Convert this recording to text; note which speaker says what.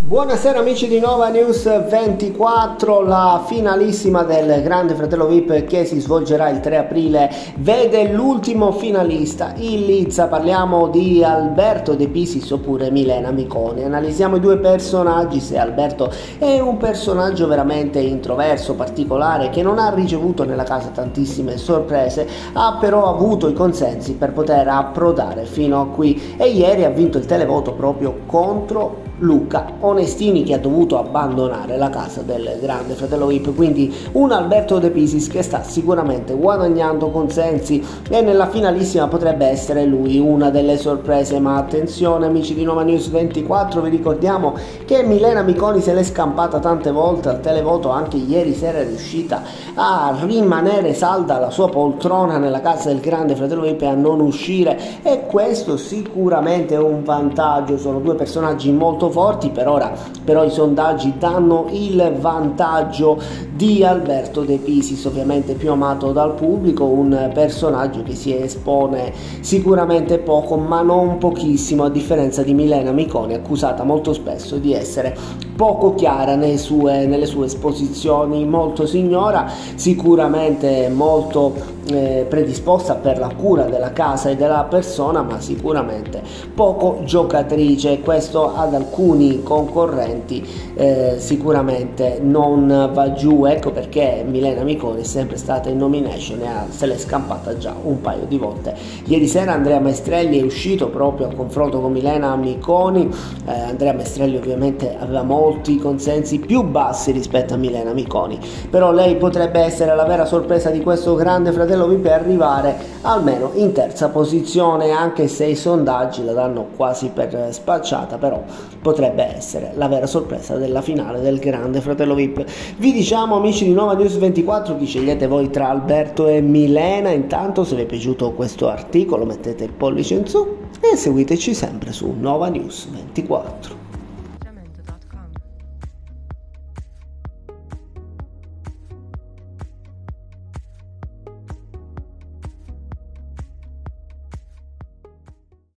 Speaker 1: Buonasera amici di Nova News 24, la finalissima del Grande Fratello VIP che si svolgerà il 3 aprile vede l'ultimo finalista. In Lizza, parliamo di Alberto De Pisis oppure Milena Miconi, analizziamo i due personaggi, se Alberto è un personaggio veramente introverso, particolare, che non ha ricevuto nella casa tantissime sorprese, ha però avuto i consensi per poter approdare fino a qui. E ieri ha vinto il televoto proprio contro Luca Onestini che ha dovuto abbandonare la casa del grande fratello VIP. Quindi un Alberto De Pisis che sta sicuramente guadagnando consensi e nella finalissima potrebbe essere lui una delle sorprese. Ma attenzione amici di Nova News 24 vi ricordiamo che Milena Miconi se l'è scampata tante volte al televoto anche ieri sera è riuscita a rimanere salda alla sua poltrona nella casa del grande fratello VIP e a non uscire. E questo sicuramente è un vantaggio sono due personaggi molto forti, per ora però i sondaggi danno il vantaggio di Alberto De Pisis, ovviamente più amato dal pubblico, un personaggio che si espone sicuramente poco ma non pochissimo a differenza di Milena Miconi accusata molto spesso di essere poco chiara sue, nelle sue esposizioni, molto signora, sicuramente molto eh, predisposta per la cura della casa e della persona ma sicuramente poco giocatrice, questo ad alcuni alcuni concorrenti eh, sicuramente non va giù, ecco perché Milena Miconi è sempre stata in nomination e se l'è scampata già un paio di volte. Ieri sera Andrea Maestrelli è uscito proprio a confronto con Milena Miconi, eh, Andrea Maestrelli ovviamente aveva molti consensi più bassi rispetto a Milena Miconi, però lei potrebbe essere la vera sorpresa di questo grande fratello VIP arrivare almeno in terza posizione anche se i sondaggi la danno quasi per spacciata, però potrebbe essere la vera sorpresa della finale del grande fratello VIP. Vi diciamo amici di Nova News 24 chi scegliete voi tra Alberto e Milena, intanto se vi è piaciuto questo articolo mettete il pollice in su e seguiteci sempre su Nova News 24.